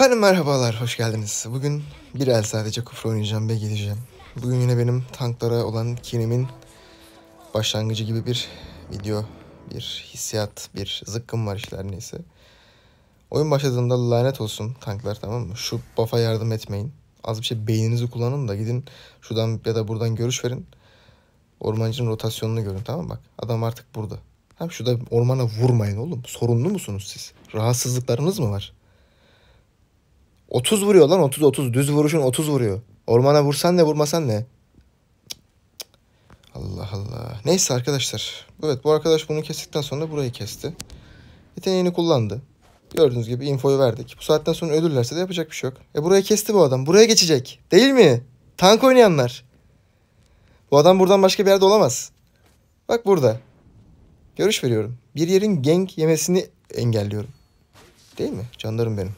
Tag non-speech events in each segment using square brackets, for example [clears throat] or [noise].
Efendim merhabalar, hoş geldiniz. Bugün bir el sadece kufra oynayacağım ve gideceğim. Bugün yine benim tanklara olan kinimin başlangıcı gibi bir video, bir hissiyat, bir zıkkım var işler neyse. Oyun başladığında lanet olsun tanklar tamam mı? Şu buff'a yardım etmeyin. Az bir şey beyninizi kullanın da gidin şuradan ya da buradan görüş verin. Ormancının rotasyonunu görün tamam mı? Bak adam artık burada. Hem şurada ormana vurmayın oğlum. Sorunlu musunuz siz? Rahatsızlıklarınız mı var? 30 vuruyor lan 30 30 düz vuruşun 30 vuruyor. Ormana vursan ne vurmasan ne? Allah Allah. Neyse arkadaşlar. Evet bu arkadaş bunu kestikten sonra burayı kesti. Yeteneğini kullandı. Gördüğünüz gibi infoyu verdik. Bu saatten sonra ölürlerse de yapacak bir şey yok. E buraya kesti bu adam. Buraya geçecek. Değil mi? Tank oynayanlar. Bu adam buradan başka bir yerde olamaz. Bak burada. Görüş veriyorum. Bir yerin gank yemesini engelliyorum. Değil mi? Canlarım benim.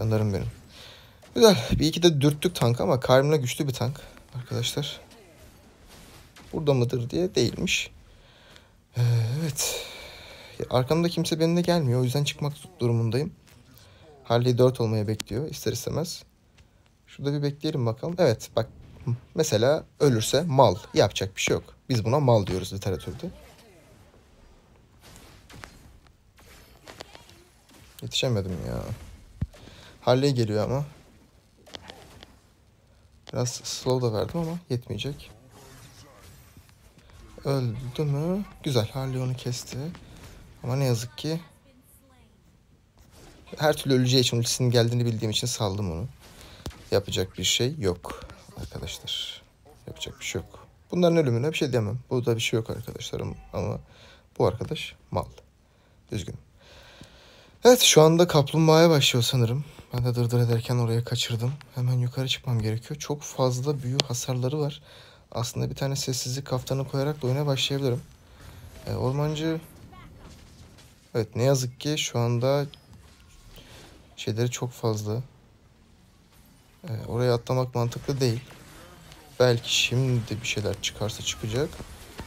Canlarım benim. Güzel. Bir iki de dürttük tank ama Karmina güçlü bir tank arkadaşlar. Burada mıdır diye değilmiş. Ee, evet. Arkamda kimse benimle gelmiyor. O yüzden çıkmak durumundayım. Harley 4 olmaya bekliyor ister istemez. Şurada bir bekleyelim bakalım. Evet bak mesela ölürse mal. Yapacak bir şey yok. Biz buna mal diyoruz literatürde. Yetişemedim ya. Harley geliyor ama. Biraz slow da verdim ama yetmeyecek. Öldü mü? Güzel. Harley onu kesti. Ama ne yazık ki her türlü öleceği için ultisinin geldiğini bildiğim için saldım onu. Yapacak bir şey yok arkadaşlar. Yapacak bir şey yok. Bunların ölümüne bir şey diyemem. Burada bir şey yok arkadaşlarım ama bu arkadaş mal. Üzgünüm. Evet şu anda kaplumbağaya başlıyor sanırım. Ben de dırdır ederken oraya kaçırdım. Hemen yukarı çıkmam gerekiyor. Çok fazla büyü hasarları var. Aslında bir tane sessizlik kaftanı koyarak da oyuna başlayabilirim. E, ormancı... Evet ne yazık ki şu anda şeyleri çok fazla. E, oraya atlamak mantıklı değil. Belki şimdi bir şeyler çıkarsa çıkacak.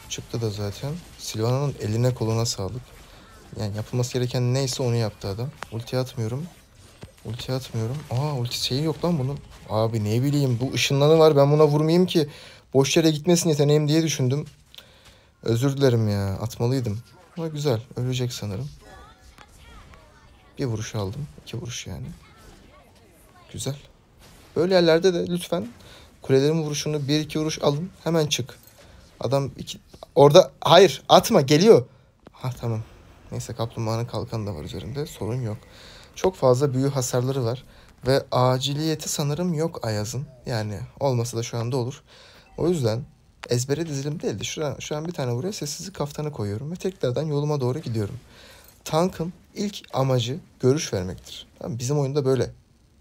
Çıktı da zaten. Silvana'nın eline koluna sağlık. Yani yapılması gereken neyse onu yaptı adam. Ulti atmıyorum. Ulti atmıyorum. Aa ulti şeyi yok lan bunun. Abi ne bileyim bu ışınlanı var ben buna vurmayayım ki. Boş yere gitmesin yeteneğim diye düşündüm. Özür dilerim ya atmalıydım. Ama güzel ölecek sanırım. Bir vuruş aldım. iki vuruş yani. Güzel. Böyle yerlerde de lütfen kulelerin vuruşunu bir iki vuruş alın. Hemen çık. Adam iki... Orada hayır atma geliyor. Ha tamam. Neyse kaplumbağanın kalkanı da var üzerinde. Sorun yok. Çok fazla büyü hasarları var. Ve aciliyeti sanırım yok Ayaz'ın. Yani olmasa da şu anda olur. O yüzden ezbere dizilim değildi. Şu an, şu an bir tane buraya sessizlik kaftanı koyuyorum. Ve tekrardan yoluma doğru gidiyorum. Tankın ilk amacı görüş vermektir. Bizim oyunda böyle.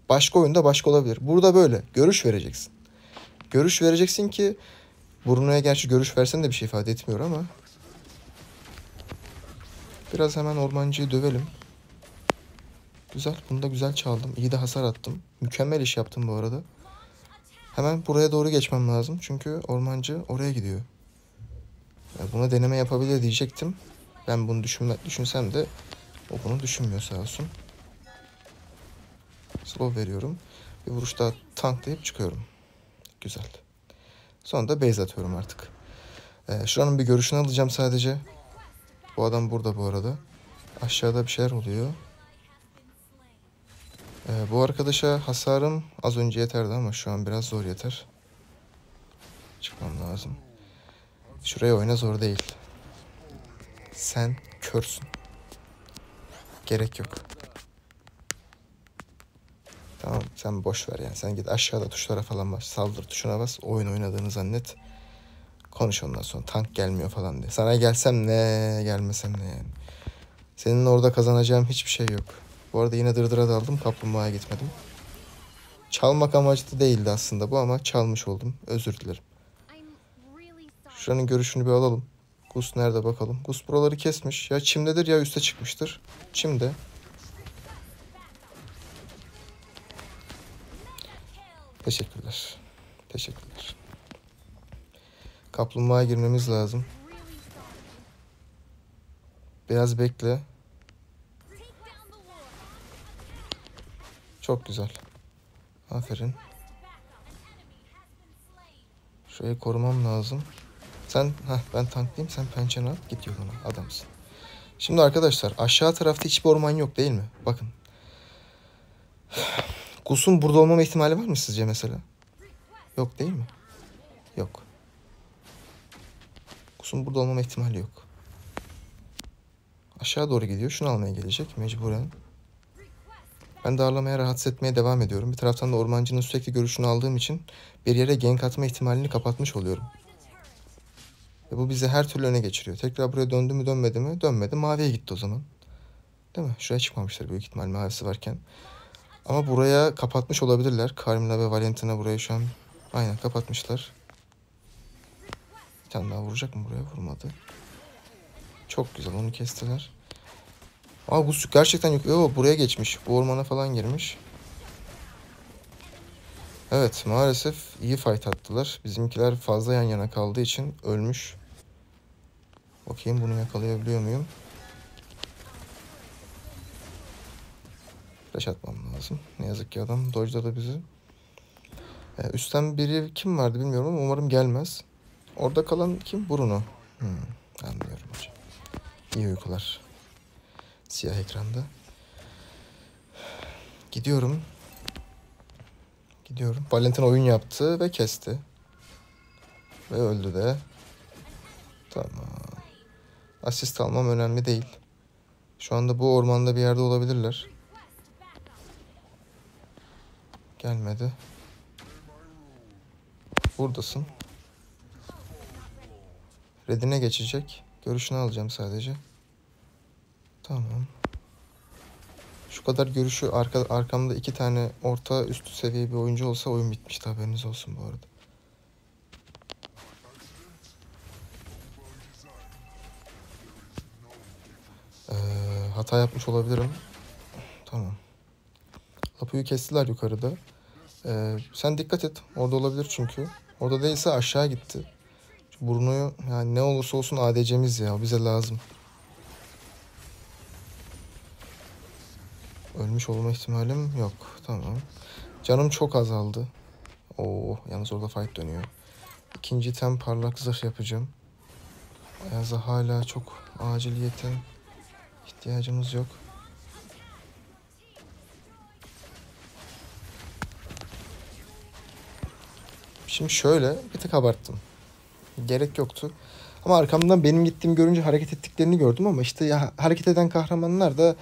Başka oyunda başka olabilir. Burada böyle. Görüş vereceksin. Görüş vereceksin ki Bruno'ya gerçi görüş versen de bir şey ifade etmiyor ama Biraz hemen ormancıyı dövelim. Güzel. Bunu da güzel çaldım. İyi de hasar attım. Mükemmel iş yaptım bu arada. Hemen buraya doğru geçmem lazım. Çünkü ormancı oraya gidiyor. Yani buna deneme yapabilir diyecektim. Ben bunu düşünme, düşünsem de o bunu düşünmüyor sağ olsun. Slow veriyorum. Bir vuruş daha tanklayıp çıkıyorum. Güzel. Sonra da base atıyorum artık. Ee, şuranın bir görüşünü alacağım sadece. Bu adam burada bu arada. Aşağıda bir şeyler oluyor. Ee, bu arkadaşa hasarım az önce yeterdi ama şu an biraz zor yeter. Çıkmam lazım. Şuraya oyna zor değil. Sen körsün. Gerek yok. Tamam sen boş ver yani. Sen git aşağıda tuşlara falan bas. Saldır tuşuna bas. Oyun oynadığını zannet. Konuş ondan sonra tank gelmiyor falan diye. Sana gelsem ne gelmesem ne yani. Senin orada kazanacağım hiçbir şey yok. Bu arada yine dırdıra daldım kaplumbağaya gitmedim. Çalmak amaçlı değildi aslında bu ama çalmış oldum. Özür dilerim. Şuranın görüşünü bir alalım. Gus nerede bakalım. Gus buraları kesmiş. Ya çimdedir ya üste çıkmıştır. Çimde. Teşekkürler. Teşekkürler. Kaplumbağaya girmemiz lazım. Biraz bekle. Çok güzel. Aferin. Şurayı korumam lazım. Sen, heh, ben tanklayayım sen pençeni al git yoluna adamsın. Şimdi arkadaşlar aşağı tarafta hiçbir orman yok değil mi? Bakın. Gus'un burada olmama ihtimali var mı sizce mesela? Yok değil mi? Yok. Gus'un burada olmama ihtimali yok. Aşağı doğru gidiyor. Şunu almaya gelecek mecburen. Ben darlamaya rahatsız etmeye devam ediyorum. Bir taraftan da ormancının sürekli görüşünü aldığım için bir yere gank atma ihtimalini kapatmış oluyorum. Ve bu bizi her türlü öne geçiriyor. Tekrar buraya döndü mü dönmedi mi? Dönmedi. Maviye gitti o zaman. Değil mi? Şuraya çıkmamışlar büyük ihtimal mavisi varken. Ama buraya kapatmış olabilirler. Carmilla ve Valentina burayı şu an aynen kapatmışlar. Bir tane daha vuracak mı buraya? Vurmadı. Çok güzel onu kestiler. Aa bu gerçekten yok. Yo, buraya geçmiş. Bu ormana falan girmiş. Evet maalesef iyi fight attılar. Bizimkiler fazla yan yana kaldığı için ölmüş. Bakayım bunu yakalayabiliyor muyum? Flash atmam lazım. Ne yazık ki adam dodge'ladı bizi. Ee, üstten biri kim vardı bilmiyorum ama umarım gelmez. Orada kalan kim? Bruno. Hmm, anlıyorum hocam. İyi uykular. Siyah ekranda. Gidiyorum. Gidiyorum. Valentin oyun yaptı ve kesti. Ve öldü de. Tamam. Asist almam önemli değil. Şu anda bu ormanda bir yerde olabilirler. Gelmedi. Buradasın. Redine geçecek. Görüşünü alacağım sadece. Tamam. Şu kadar görüşü arka, arkamda iki tane orta üstü seviye bir oyuncu olsa oyun bitmişti haberiniz olsun bu arada. Ee, hata yapmış olabilirim. Tamam. Lapuyu kestiler yukarıda. Ee, sen dikkat et. Orada olabilir çünkü. Orada değilse aşağı gitti. Burnu'yu yani ne olursa olsun ADC'miz ya. Bize lazım. Ölmüş olma ihtimalim yok. Tamam. Canım çok azaldı. Oo, yalnız orada fight dönüyor. İkinci tem parlak zırh yapacağım. Ayaz'a hala çok aciliyete ihtiyacımız yok. Şimdi şöyle bir tık abarttım. Gerek yoktu. Ama arkamdan benim gittiğimi görünce hareket ettiklerini gördüm ama işte ya hareket eden kahramanlar da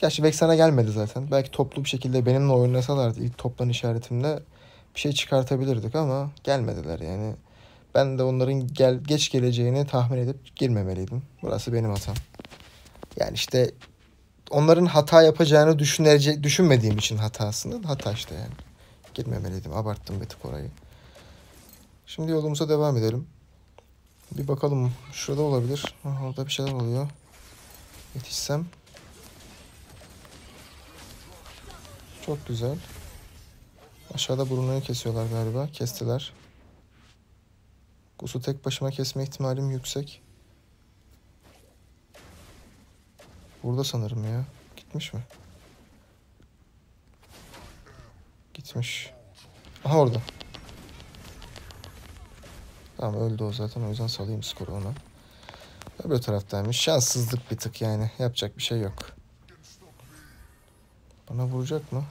Gerçi Vexen'a gelmedi zaten. Belki toplu bir şekilde benimle oynasalardı ilk toplan işaretimle bir şey çıkartabilirdik ama gelmediler yani. Ben de onların gel geç geleceğini tahmin edip girmemeliydim. Burası benim hatam. Yani işte onların hata yapacağını düşünece düşünmediğim için hatasının hata işte yani. Girmemeliydim. Abarttım bir tık orayı. Şimdi yolumuza devam edelim. Bir bakalım. Şurada olabilir. Orada bir şeyler oluyor. Yetişsem. Çok güzel. Aşağıda Bruno'yu kesiyorlar galiba. Kestiler. Gus'u tek başıma kesme ihtimalim yüksek. Burada sanırım ya. Gitmiş mi? Gitmiş. Aha orada. Tamam öldü o zaten. O yüzden salayım skoru ona. Öbür taraftaymış. Şanssızlık bir tık yani. Yapacak bir şey yok. Bana vuracak mı?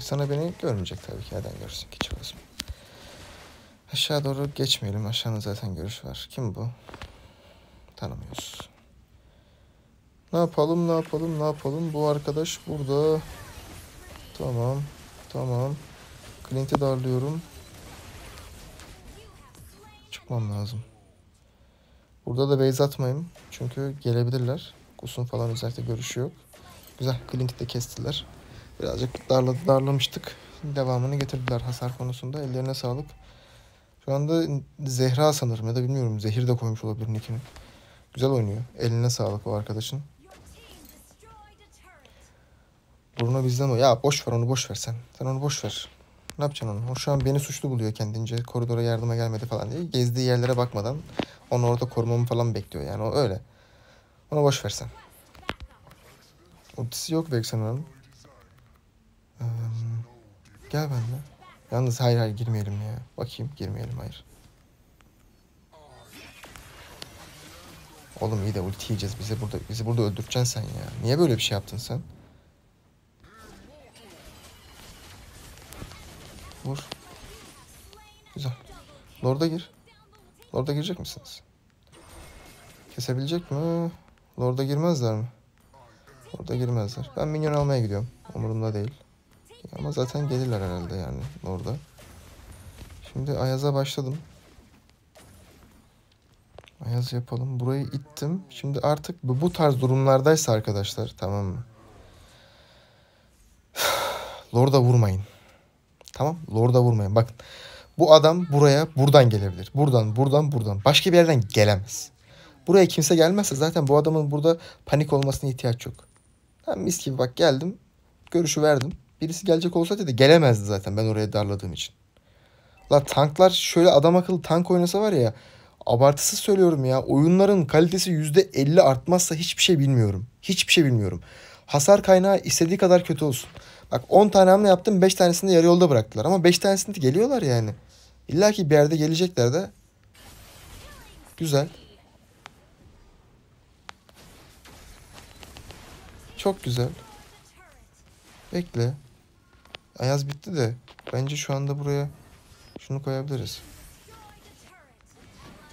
sana beni görmeyecek tabii ki. Neden görsün ki çalışma. Aşağı doğru geçmeyelim. Aşağıda zaten görüş var. Kim bu? Tanımıyoruz. Ne yapalım, ne yapalım, ne yapalım? Bu arkadaş burada. Tamam, tamam. Clint'i darlıyorum. Çıkmam lazım. Burada da base atmayayım. Çünkü gelebilirler. Gus'un falan özellikle görüşü yok. Güzel. Clint'i de kestiler. Birazcık darladı, darlamıştık. Devamını getirdiler hasar konusunda. Ellerine sağlık. Şu anda Zehra sanırım ya da bilmiyorum. Zehir de koymuş olabilir nickini. Güzel oynuyor. Eline sağlık o arkadaşın. Bruno bizden o. Ya boş ver onu boş ver sen. Sen onu boş ver. Ne yapacaksın onu? O şu an beni suçlu buluyor kendince. Koridora yardıma gelmedi falan diye. Gezdiği yerlere bakmadan onu orada korumamı falan bekliyor yani. O öyle. Onu boş ver sen. Ultisi yok Vexen'ın. Ee, gel benimle. Yalnız hayır hayır girmeyelim ya. Bakayım girmeyelim hayır. Oğlum iyi de ulti yiyeceğiz. Bizi burada bizi burada öldüreceksin sen ya. Niye böyle bir şey yaptın sen? Vur. Güzel. Lord'a gir. Lord'a girecek misiniz? Kesebilecek mi? Lord'a girmezler mi? Lord'a girmezler. Ben minyon almaya gidiyorum. Umurumda değil. Ama zaten gelirler herhalde yani orada. Şimdi Ayaz'a başladım. Ayaz yapalım. Burayı ittim. Şimdi artık bu, bu tarz durumlardaysa arkadaşlar tamam mı? [sighs] Lord'a vurmayın. Tamam? Lord'a vurmayın. Bakın. Bu adam buraya buradan gelebilir. Buradan, buradan, buradan. Başka bir yerden gelemez. Buraya kimse gelmezse zaten bu adamın burada panik olmasına ihtiyaç yok. Ben mis gibi bak geldim. Görüşü verdim. Birisi gelecek olsaydı da gelemezdi zaten ben oraya darladığım için. La tanklar şöyle adam akıllı tank oynasa var ya abartısız söylüyorum ya oyunların kalitesi %50 artmazsa hiçbir şey bilmiyorum. Hiçbir şey bilmiyorum. Hasar kaynağı istediği kadar kötü olsun. Bak 10 tane hamle yaptım 5 tanesini de yarı yolda bıraktılar ama 5 tanesinde geliyorlar yani. İlla ki bir yerde gelecekler de. Güzel. Çok güzel. Bekle. Ayaz bitti de bence şu anda buraya şunu koyabiliriz.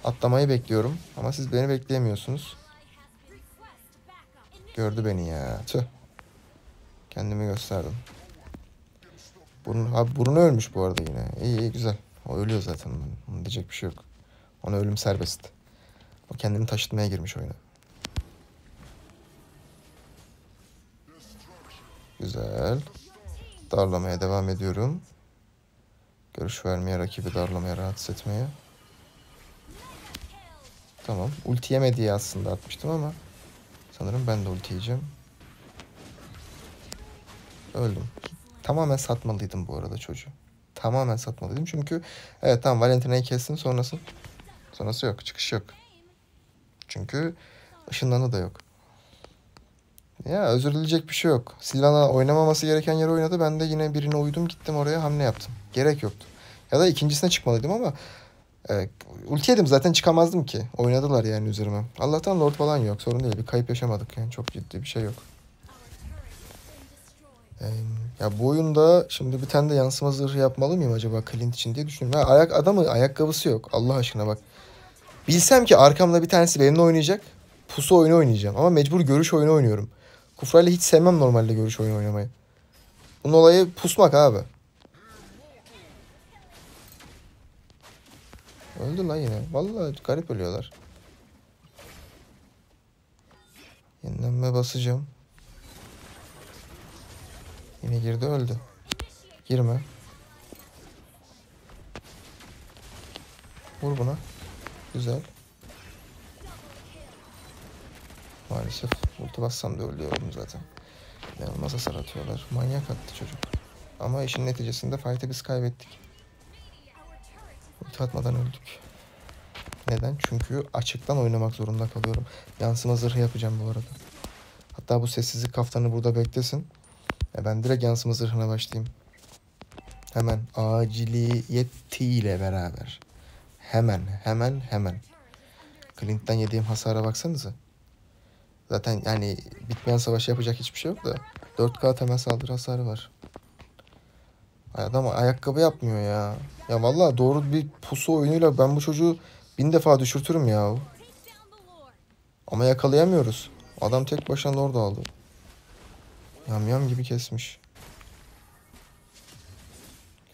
Atlamayı bekliyorum ama siz beni bekleyemiyorsunuz. Gördü beni ya. Tüh. Kendimi gösterdim. Burun, abi burnu ölmüş bu arada yine. İyi iyi güzel. O ölüyor zaten. Onun diyecek bir şey yok. Ona ölüm serbest. O kendini taşıtmaya girmiş oyuna. Güzel. Darlamaya devam ediyorum. Görüş vermeye, rakibi darlamaya, rahatsız etmeye. Tamam. Ulti yeme aslında atmıştım ama sanırım ben de ulti yiyeceğim. Öldüm. Tamamen satmalıydım bu arada çocuğu. Tamamen satmalıydım çünkü evet tamam Valentina'yı kestim sonrası sonrası yok çıkış yok. Çünkü ışınlanı da yok. Ya özür dileyecek bir şey yok. Silvana oynamaması gereken yere oynadı. Ben de yine birine uydum gittim oraya hamle yaptım. Gerek yoktu. Ya da ikincisine çıkmalıydım ama e, ulti yedim zaten çıkamazdım ki. Oynadılar yani üzerime. Allah'tan lord falan yok. Sorun değil. Bir kayıp yaşamadık yani. Çok ciddi bir şey yok. Ya bu oyunda şimdi bir tane de yansıma zırhı yapmalı mıyım acaba Clint için diye düşünüyorum. Ya ayak adamı ayakkabısı yok. Allah aşkına bak. Bilsem ki arkamda bir tanesi benimle oynayacak. Pusu oyunu oynayacağım. Ama mecbur görüş oyunu oynuyorum. Kufrayla hiç sevmem normalde görüş oyunu oynamayı. Bunun olayı pusmak abi. Öldü lan yine. Vallahi garip ölüyorlar. Yenilenme basacağım. Yine girdi öldü. Girme. Vur buna. Güzel. Maalesef ulti bassam da ölüyorum zaten. İnanılmaz hasar atıyorlar. Manyak attı çocuk. Ama işin neticesinde fight'ı biz kaybettik. Ulti atmadan öldük. Neden? Çünkü açıktan oynamak zorunda kalıyorum. Yansıma zırhı yapacağım bu arada. Hatta bu sessizlik kaftanı burada beklesin. E ben direkt yansıma zırhına başlayayım. Hemen aciliyetiyle beraber. Hemen, hemen, hemen. Clint'ten yediğim hasara baksanıza. Zaten yani bitmeyen savaşı yapacak hiçbir şey yok da 4K temel saldırı hasarı var. Adam ayakkabı yapmıyor ya. Ya vallahi doğru bir pusu oyunuyla ben bu çocuğu bin defa düşürtürüm ya. Ama yakalayamıyoruz. Adam tek başına orada aldı. Yam yam gibi kesmiş.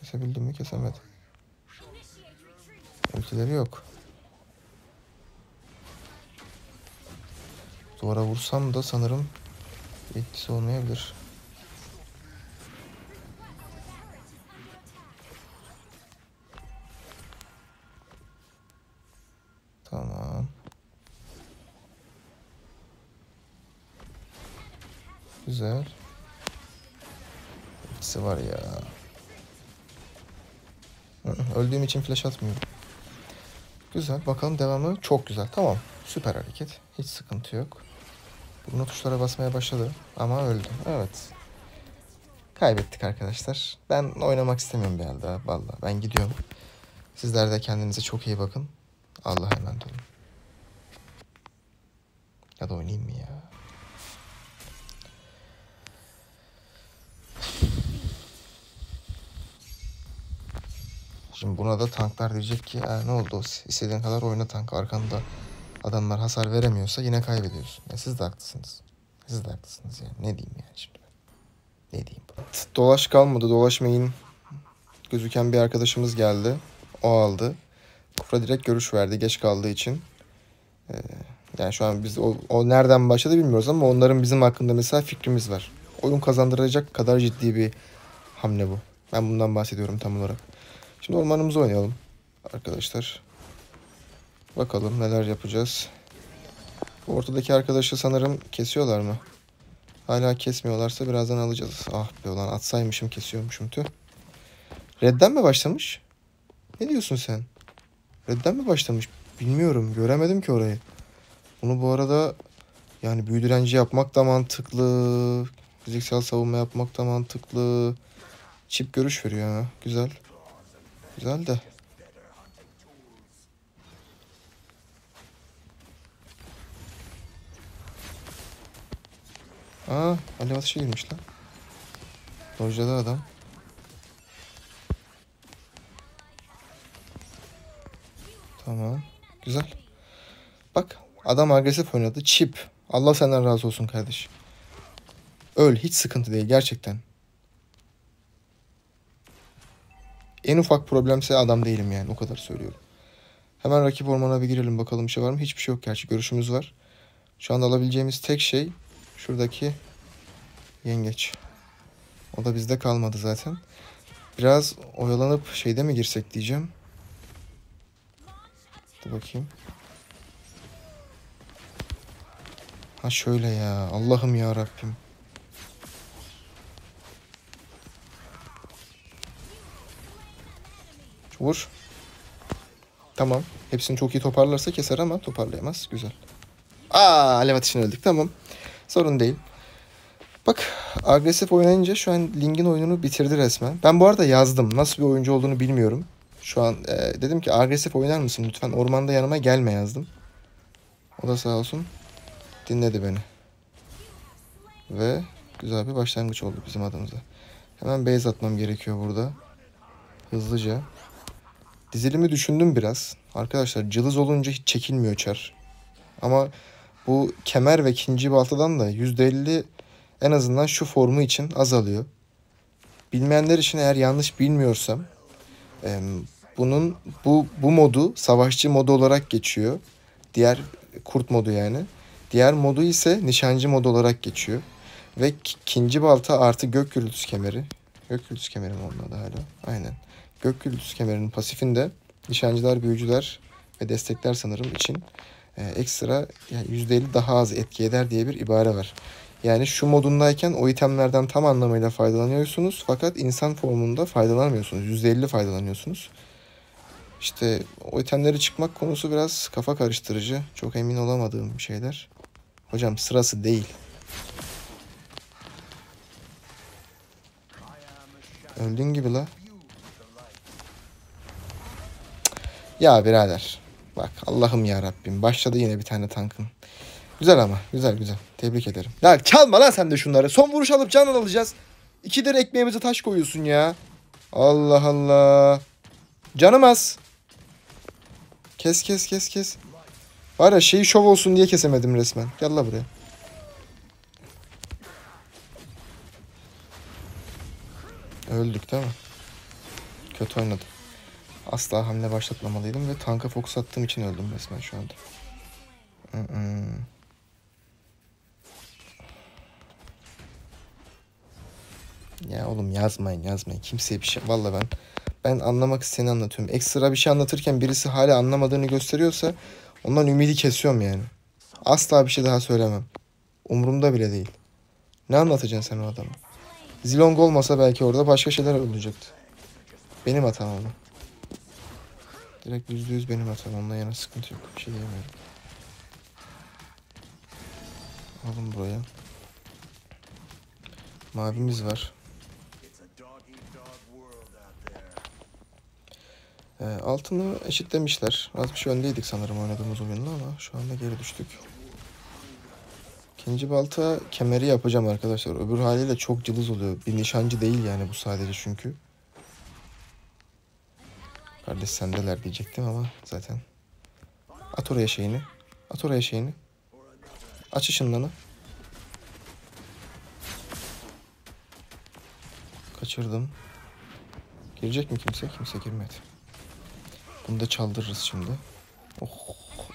Kesebildim mi? Kesemedi. Ultileri yok. Duvara vursam da sanırım etkisi olmayabilir. Tamam. Güzel. Etkisi var ya. Öldüğüm için flash atmıyorum. Güzel. Bakalım devamı. Çok güzel. Tamam. Süper hareket. Hiç sıkıntı yok. Bunu tuşlara basmaya başladı ama öldü. Evet. Kaybettik arkadaşlar. Ben oynamak istemiyorum bir anda. Vallahi ben gidiyorum. Sizler de kendinize çok iyi bakın. Allah'a emanet olun. Ya da oynayayım mı ya? Şimdi buna da tanklar diyecek ki "Ha, ne oldu istediğin kadar oyna tank arkanda adamlar hasar veremiyorsa yine kaybediyorsun. Ya siz de haklısınız. Siz de haklısınız yani. Ne diyeyim yani şimdi ben? Ne diyeyim? Dolaş kalmadı. Dolaşmayın. Gözüken bir arkadaşımız geldi. O aldı. Kufra direkt görüş verdi geç kaldığı için. Ee, yani şu an biz o, o nereden başladı bilmiyoruz ama onların bizim hakkında mesela fikrimiz var. Oyun kazandıracak kadar ciddi bir hamle bu. Ben bundan bahsediyorum tam olarak. Şimdi ormanımızı oynayalım arkadaşlar. Bakalım neler yapacağız. Bu ortadaki arkadaşı sanırım kesiyorlar mı? Hala kesmiyorlarsa birazdan alacağız. Ah be ulan atsaymışım kesiyormuşum tüh. Redden mi başlamış? Ne diyorsun sen? Redden mi başlamış? Bilmiyorum. Göremedim ki orayı. Bunu bu arada yani büyü yapmak da mantıklı. Fiziksel savunma yapmak da mantıklı. Çip görüş veriyor ha. Güzel. Güzel de. Aa, alev atışı girmiş lan. Dojladı adam. Tamam. Güzel. Bak adam agresif oynadı. Chip. Allah senden razı olsun kardeş. Öl. Hiç sıkıntı değil gerçekten. En ufak problemse adam değilim yani. O kadar söylüyorum. Hemen rakip ormana bir girelim bakalım bir şey var mı? Hiçbir şey yok gerçi. Görüşümüz var. Şu anda alabileceğimiz tek şey şuradaki yengeç. O da bizde kalmadı zaten. Biraz oyalanıp şeyde mi girsek diyeceğim. Dur bakayım. Ha şöyle ya. Allah'ım ya Rabbim. Vur. Tamam. Hepsini çok iyi toparlarsa keser ama toparlayamaz. Güzel. Aa, alev atışını öldük. Tamam. Sorun değil. Bak agresif oynayınca şu an Ling'in oyununu bitirdi resmen. Ben bu arada yazdım. Nasıl bir oyuncu olduğunu bilmiyorum. Şu an e, dedim ki agresif oynar mısın lütfen ormanda yanıma gelme yazdım. O da sağ olsun dinledi beni. Ve güzel bir başlangıç oldu bizim adımıza. Hemen base atmam gerekiyor burada. Hızlıca. Dizilimi düşündüm biraz. Arkadaşlar cılız olunca hiç çekilmiyor çar. Ama bu kemer ve ikinci baltadan da %50 en azından şu formu için azalıyor. Bilmeyenler için eğer yanlış bilmiyorsam e, bunun bu bu modu savaşçı modu olarak geçiyor. Diğer kurt modu yani. Diğer modu ise nişancı modu olarak geçiyor. Ve ikinci balta artı gök gürültüsü kemeri. Gök gürültüsü kemeri mi onun adı hala? Aynen. Gök gürültüsü kemerinin pasifinde nişancılar, büyücüler ve destekler sanırım için e, ekstra yani %50 daha az etki eder diye bir ibare var. Yani şu modundayken o itemlerden tam anlamıyla faydalanıyorsunuz fakat insan formunda faydalanamıyorsunuz. %50 faydalanıyorsunuz. İşte o itemleri çıkmak konusu biraz kafa karıştırıcı. Çok emin olamadığım şeyler. Hocam sırası değil. Öldün gibi la. Ya birader. Bak Allah'ım ya Rabbim. Başladı yine bir tane tankın. Güzel ama. Güzel güzel. Tebrik ederim. Ya çalma lan sen de şunları. Son vuruş alıp can alacağız. İkidir ekmeğimize taş koyuyorsun ya. Allah Allah. Canım az. Kes kes kes kes. Var ya şey şov olsun diye kesemedim resmen. Gel la buraya. Öldük değil mi? Kötü oynadım. Asla hamle başlatmamalıydım ve tanka fokus attığım için öldüm resmen şu anda. Ya oğlum yazmayın yazmayın. Kimseye bir şey. Vallahi ben ben anlamak isteyeni anlatıyorum. Ekstra bir şey anlatırken birisi hala anlamadığını gösteriyorsa ondan ümidi kesiyorum yani. Asla bir şey daha söylemem. Umurumda bile değil. Ne anlatacaksın sen o adama? Zilong olmasa belki orada başka şeyler olacaktı. Benim hatam oldu. Direkt yüzde yüz benim hatam. Onunla yana sıkıntı yok. Bir şey diyemiyorum. Alın buraya. Mavimiz var. Ee, altını eşitlemişler. Az bir şey öndeydik sanırım oynadığımız oyunda ama şu anda geri düştük. İkinci balta kemeri yapacağım arkadaşlar. Öbür haliyle çok cılız oluyor. Bir nişancı değil yani bu sadece çünkü. Kardeş sendeler diyecektim ama zaten. At oraya şeyini. At oraya şeyini. Aç ışınlanı. Kaçırdım. Girecek mi kimse? Kimse girmedi. Bunu da çaldırırız şimdi. Oh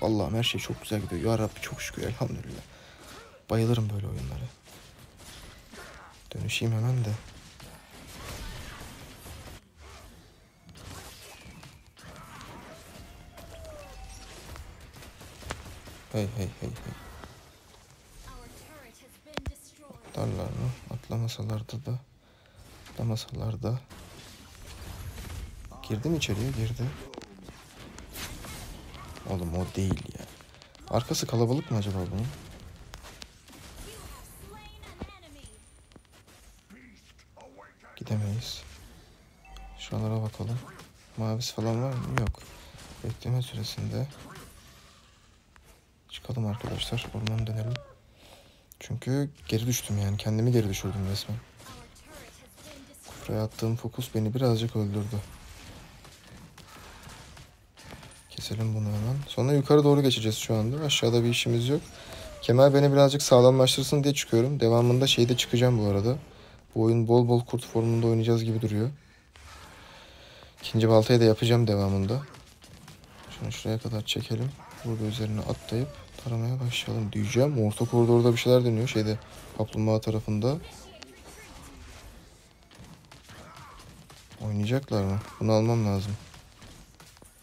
Allah'ım her şey çok güzel gidiyor. Ya Rabbi çok şükür elhamdülillah. Bayılırım böyle oyunlara. Dönüşeyim hemen de. Hey hey hey hey. Atlarlar mı? Atlamasalardı da. Atlamasalar da. Girdi mi içeriye? Girdi. Oğlum o değil ya. Arkası kalabalık mı acaba bunun? Gidemeyiz. Şuralara bakalım. Mavisi falan var mı? Yok. Bekleme süresinde. Çıkalım arkadaşlar. Ormana dönelim. Çünkü geri düştüm yani. Kendimi geri düşürdüm resmen. Buraya attığım fokus beni birazcık öldürdü. Keselim bunu hemen. Sonra yukarı doğru geçeceğiz şu anda. Aşağıda bir işimiz yok. Kemal beni birazcık sağlamlaştırsın diye çıkıyorum. Devamında şeyde çıkacağım bu arada. Bu oyun bol bol kurt formunda oynayacağız gibi duruyor. İkinci baltayı da yapacağım devamında. Şunu şuraya kadar çekelim. Burada üzerine atlayıp taramaya başlayalım diyeceğim. Orta koridorda bir şeyler dönüyor. Şeyde kaplumbağa tarafında. Oynayacaklar mı? Bunu almam lazım.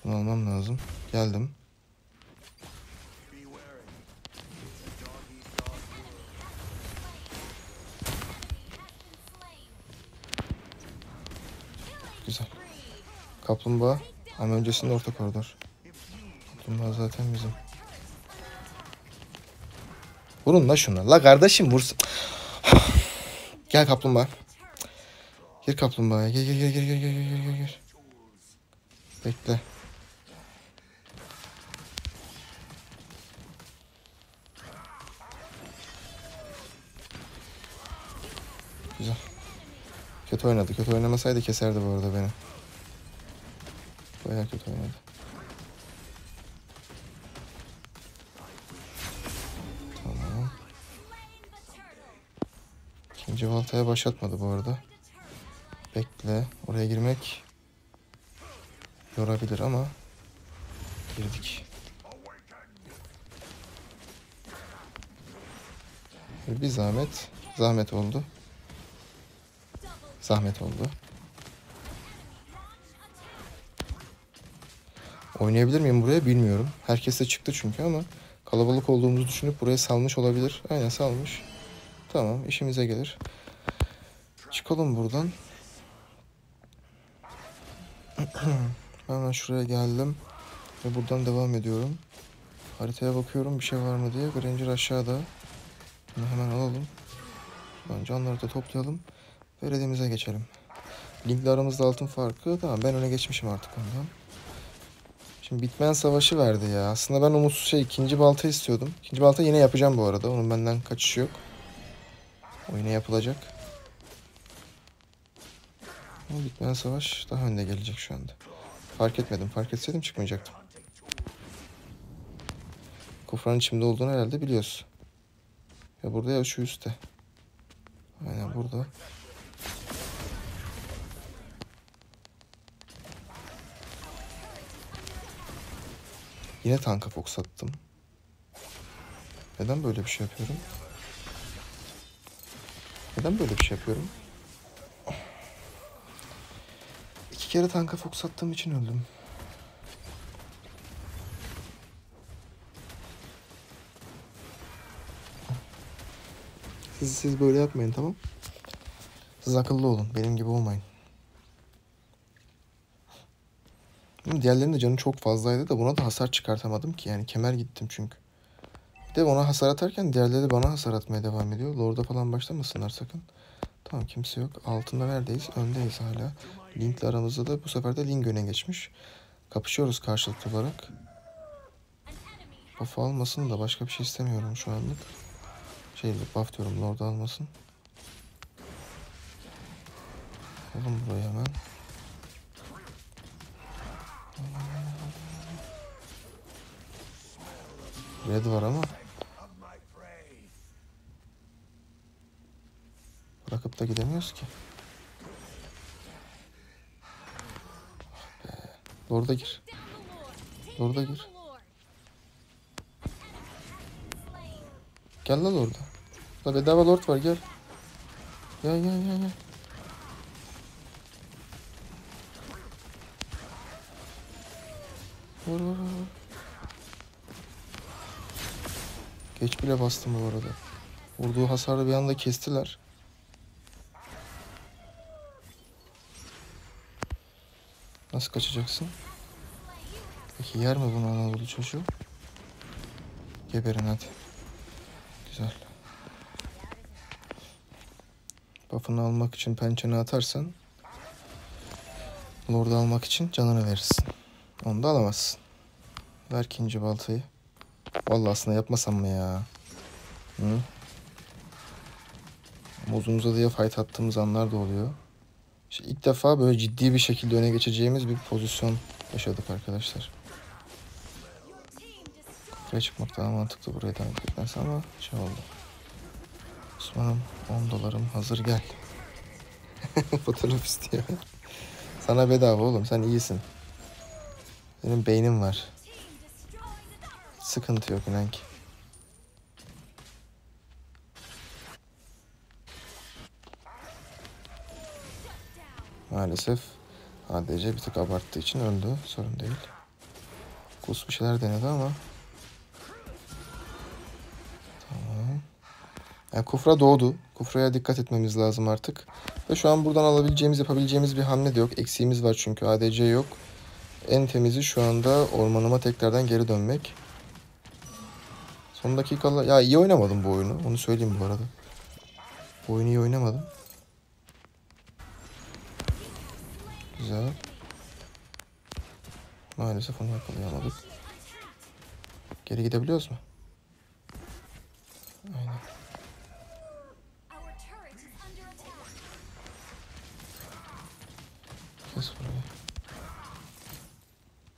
Bunu almam lazım. Geldim. Güzel. Kaplumbağa. Ama öncesinde orta koridor. Kaplumbağa zaten bizim. Vurun la şuna. La kardeşim vursun. Gel kaplumbağa. Gir kaplumbağaya. Gel gel gel gel gel gel gel gel gel. Bekle. Güzel. Kötü oynadı. Kötü oynamasaydı keserdi bu arada beni. Bayağı kötü oynadı. İkinci baltaya başlatmadı bu arada. Bekle. Oraya girmek yorabilir ama girdik. Bir zahmet. Zahmet oldu. Zahmet oldu. Oynayabilir miyim buraya bilmiyorum. Herkes de çıktı çünkü ama kalabalık olduğumuzu düşünüp buraya salmış olabilir. Aynen salmış. Tamam işimize gelir. Çıkalım buradan. [clears throat] Hemen şuraya geldim. Ve buradan devam ediyorum. Haritaya bakıyorum bir şey var mı diye. Granger aşağıda. Bunu hemen alalım. Sonra canları da toplayalım. Ve redimize geçelim. Linkle aramızda altın farkı. Tamam ben öne geçmişim artık ondan. Şimdi bitmeyen savaşı verdi ya. Aslında ben umutsuz şey ikinci balta istiyordum. İkinci balta yine yapacağım bu arada. Onun benden kaçışı yok. O yine yapılacak. Ama bitmeyen savaş daha önde gelecek şu anda. Fark etmedim. Fark etseydim çıkmayacaktım. Kufranın içimde olduğunu herhalde biliyorsun. Ya burada ya şu üstte. Aynen burada. Yine tanka fox attım. Neden böyle bir şey yapıyorum? Neden böyle bir şey yapıyorum? İki kere tanka fox attığım için öldüm. Siz, siz böyle yapmayın tamam? Siz akıllı olun. Benim gibi olmayın. Diğerlerinin de canı çok fazlaydı da buna da hasar çıkartamadım ki. Yani kemer gittim çünkü. Bir de ona hasar atarken diğerleri bana hasar atmaya devam ediyor. Lord'a falan başlamasınlar sakın. Tamam kimse yok. Altında neredeyiz? Öndeyiz hala. Link'le aramızda da bu sefer de Link öne geçmiş. Kapışıyoruz karşılıklı olarak. Buff almasın da başka bir şey istemiyorum şu anlık. Şey buff diyorum Lord almasın. Alın burayı hemen. Red var ama. Bırakıp da gidemiyoruz ki. Be. Lord'a gir. Lord'a gir. Gel lan orada. Da bedava lord var gel. Gel gel gel gel. Vur vur vur. Geç bile bastım bu arada. Vurduğu hasarı bir anda kestiler. Nasıl kaçacaksın? Peki yer mi bunu Anadolu çocuğu? Geberin hadi. Güzel. Buff'ını almak için pençeni atarsan Lord'u almak için canını verirsin. Onu da alamazsın. Ver ikinci baltayı. Vallahi aslında yapmasam mı ya? Hı? Ama Uzun uzadıya fight attığımız anlar da oluyor. İşte ilk defa böyle ciddi bir şekilde öne geçeceğimiz bir pozisyon yaşadık arkadaşlar. Buraya çıkmak daha mantıklı buraya devam etmektense ama şey oldu. Osman'ım 10 dolarım hazır gel. [laughs] Fotoğraf istiyor. Sana bedava oğlum sen iyisin. Benim beynim var. Sıkıntı yok inan. Maalesef ADC bir tık abarttığı için öldü. Sorun değil. Kus bir şeyler denedi ama. Tamam. Yani Kufra doğdu. Kufra'ya dikkat etmemiz lazım artık. Ve şu an buradan alabileceğimiz, yapabileceğimiz bir hamle de yok. Eksiğimiz var çünkü ADC yok. En temizi şu anda ormanıma tekrardan geri dönmek. Son dakikalar... Ya iyi oynamadım bu oyunu. Onu söyleyeyim bu arada. Bu oyunu iyi oynamadım. Güzel. Maalesef onu yakalayamadık. Geri gidebiliyoruz mu? Aynen. Kes burayı.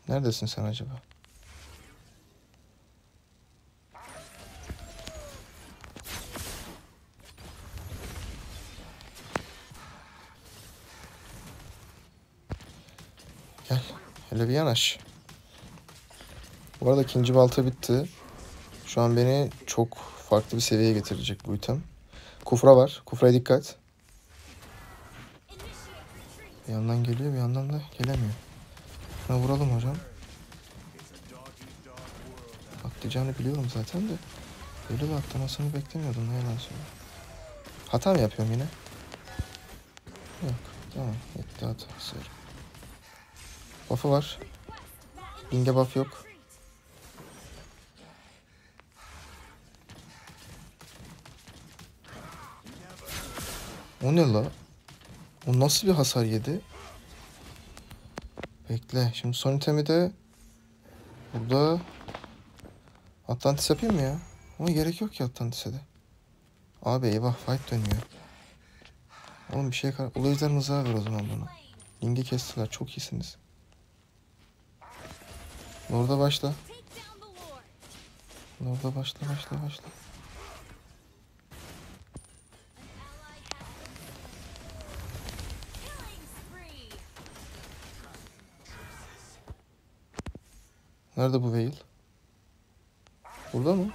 Neredesin sen acaba? Gel. Hele bir yanaş. Bu arada ikinci balta bitti. Şu an beni çok farklı bir seviyeye getirecek bu item. Kufra var. Kufraya dikkat. Bir yandan geliyor bir yandan da gelemiyor. Şuna vuralım hocam. Atlayacağını biliyorum zaten de. Böyle bir atlamasını beklemiyordum ne yalan söyleyeyim. Hata mı yapıyorum yine? Yok. Tamam. Yetti hata. Buff'ı var. Bing'e buff yok. O ne la? O nasıl bir hasar yedi? Bekle. Şimdi son itemi de burada Atlantis yapayım mı ya? Ama gerek yok ki Atlantis'e de. Abi eyvah fight dönüyor. Oğlum bir şey kar... Ulu ejder mızrağı ver o zaman bana. Ling'i kestiler. Çok iyisiniz. Orada başla. Orada başla başla başla. Nerede bu Veil? Burada mı?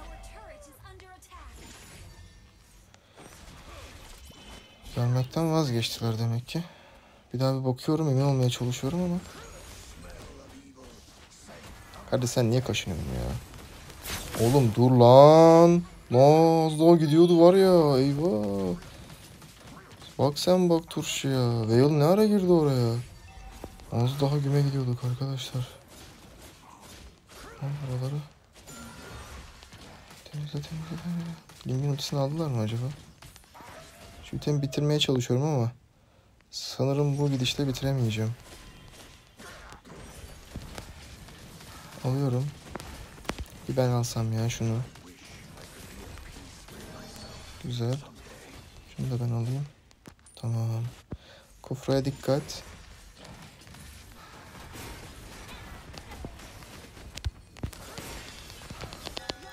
Gelmekten vazgeçtiler demek ki. Bir daha bir bakıyorum emin olmaya çalışıyorum ama. Hadi sen niye kaşınıyorsun ya? Oğlum dur lan. Lan az daha gidiyordu var ya eyvah. Bak sen bak turşuya. Veil ne ara girdi oraya? Az daha güme gidiyorduk arkadaşlar. Lan buraları. Temizle temizle temizle. Link'in ultisini aldılar mı acaba? Şu bitirmeye çalışıyorum ama sanırım bu gidişle bitiremeyeceğim. Alıyorum. Bir ben alsam ya şunu. Güzel. Şunu da ben alayım. Tamam. Kufraya dikkat.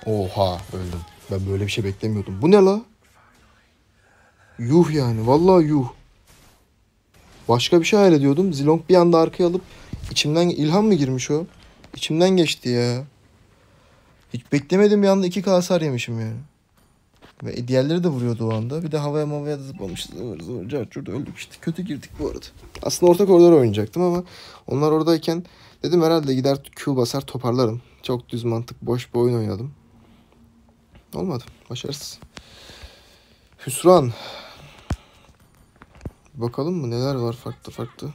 Oha öldüm. Ben böyle bir şey beklemiyordum. Bu ne la? Yuh yani. Vallahi yuh. Başka bir şey hayal ediyordum. Zilong bir anda arkaya alıp içimden ilham mı girmiş o? İçimden geçti ya. Hiç beklemedim bir anda 2K hasar yemişim yani. Ve diğerleri de vuruyordu o anda. Bir de havaya mavaya da zıplamışız. Zıvır zıvır carçurda öldük işte. Kötü girdik bu arada. Aslında orta koridor oynayacaktım ama onlar oradayken dedim herhalde gider Q basar toparlarım. Çok düz mantık boş bir oyun oynadım. Olmadı. Başarısız. Hüsran. Bakalım mı neler var farklı farklı.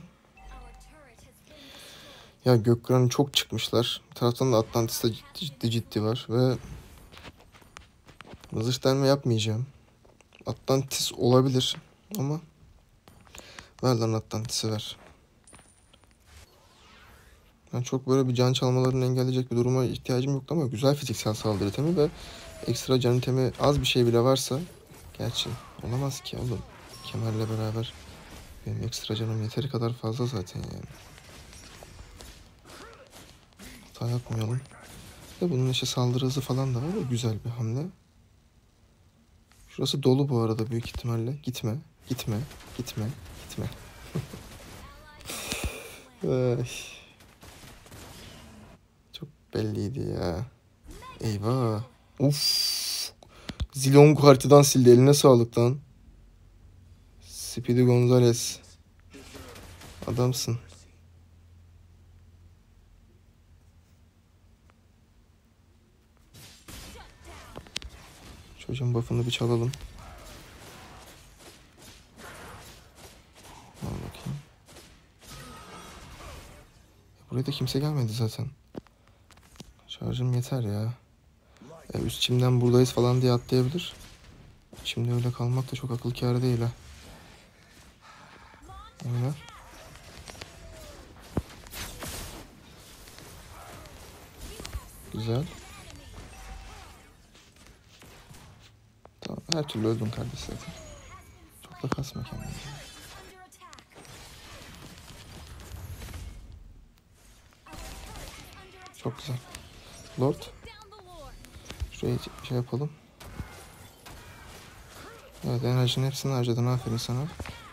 Ya Gökran'ı çok çıkmışlar. Bir taraftan da Atlantis'te ciddi ciddi, ciddi var ve mızışlanma yapmayacağım. Atlantis olabilir ama ver lan Atlantis'i ver. Ben çok böyle bir can çalmalarını engelleyecek bir duruma ihtiyacım yoktu ama güzel fiziksel saldırı itemi ve ekstra can itemi az bir şey bile varsa gerçi olamaz ki oğlum. Kemerle beraber benim ekstra canım yeteri kadar fazla zaten yani. Hata yapmayalım. Ve bunun işte saldırı hızı falan da var. O güzel bir hamle. Şurası dolu bu arada büyük ihtimalle. Gitme, gitme, gitme, gitme. [laughs] Ay. Çok belliydi ya. Eyvah. Uf. Zilong haritadan sildi. Eline sağlık lan. Speedy Gonzales. Adamsın. Çocuğun buff'ını bir çalalım. Al bakayım. Buraya da kimse gelmedi zaten. Şarjım yeter ya. E, üst çimden buradayız falan diye atlayabilir. Şimdi öyle kalmak da çok akıl kârı değil ha. Oynar. Güzel. Tamam her türlü öldün kardeş zaten. Çok da kasma kendini. Çok güzel. Lord. şuraya şey yapalım. Evet enerjinin hepsini harcadın aferin sana.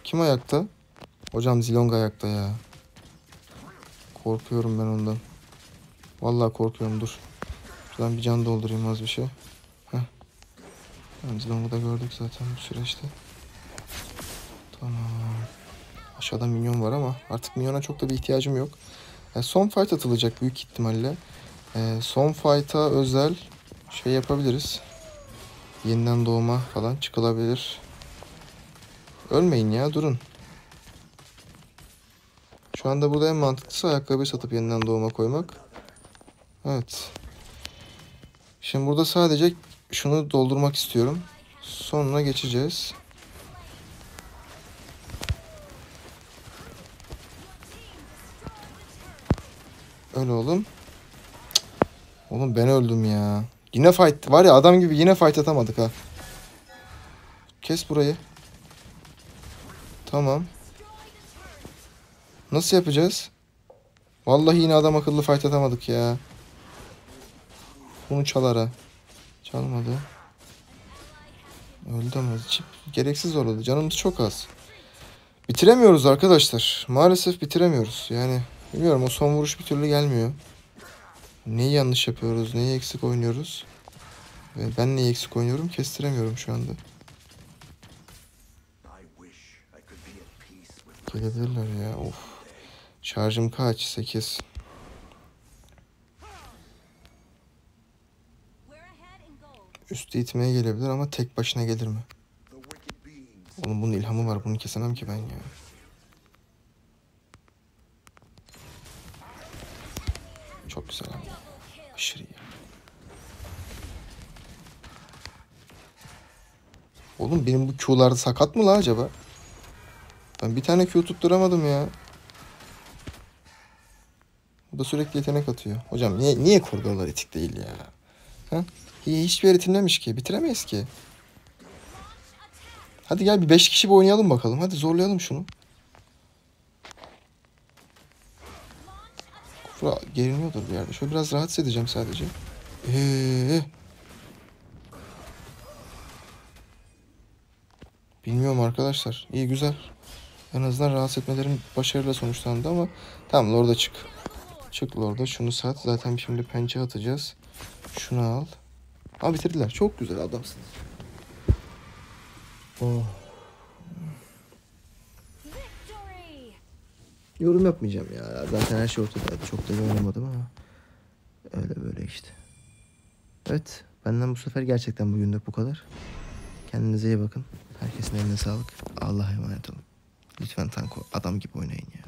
Kim ayakta? Hocam Zilong ayakta ya. Korkuyorum ben ondan. Vallahi korkuyorum dur. Şuradan bir can doldurayım az bir şey. Tamam, Zilong'u da gördük zaten bu süreçte. Tamam. Aşağıda minyon var ama artık minyona çok da bir ihtiyacım yok. E, son fight atılacak büyük ihtimalle. E, son fight'a özel şey yapabiliriz. Yeniden doğma falan çıkılabilir. Ölmeyin ya durun. Şu anda burada en mantıklısı ayakkabı satıp yeniden doğuma koymak. Evet. Şimdi burada sadece şunu doldurmak istiyorum. Sonra geçeceğiz. Öl oğlum. Oğlum ben öldüm ya. Yine fight. Var ya adam gibi yine fight atamadık ha. Kes burayı. Tamam. Nasıl yapacağız? Vallahi yine adam akıllı fight atamadık ya. Bunu çalar ha. Çalmadı. Öldü ama çip gereksiz zorladı. Canımız çok az. Bitiremiyoruz arkadaşlar. Maalesef bitiremiyoruz. Yani bilmiyorum o son vuruş bir türlü gelmiyor. Neyi yanlış yapıyoruz, neyi eksik oynuyoruz. Ve ben neyi eksik oynuyorum kestiremiyorum şu anda. Gelebilirler ya of. Şarjım kaç? 8. Üstü itmeye gelebilir ama tek başına gelir mi? Oğlum bunun ilhamı var. Bunu kesemem ki ben ya. Çok güzel ama. Aşırı iyi. Oğlum benim bu Q'larda sakat mı la acaba? Ben bir tane Q tutturamadım ya. Bu da sürekli yetenek atıyor. Hocam niye niye koridorlar etik değil ya? Ha? Hi- Hiçbir yer itilmemiş ki. Bitiremeyiz ki. Hadi gel bir 5 kişi bir oynayalım bakalım. Hadi zorlayalım şunu. Kufra geriniyordur bir yerde. Şöyle biraz rahatsız edeceğim sadece. Ee, bilmiyorum arkadaşlar. İyi güzel. En azından rahatsız etmelerin başarıyla sonuçlandı ama tamam Lord'a çık. Çık Lord'a şunu sat. Zaten şimdi pençe atacağız. Şunu al. Ha bitirdiler. Çok güzel adamsın. Oh. Yorum yapmayacağım ya. Zaten her şey ortadaydı. Çok da iyi oynamadım ama. Öyle böyle işte. Evet. Benden bu sefer gerçekten bugünlük bu kadar. Kendinize iyi bakın. Herkesin eline sağlık. Allah'a emanet olun. Lütfen tanko adam gibi oynayın ya.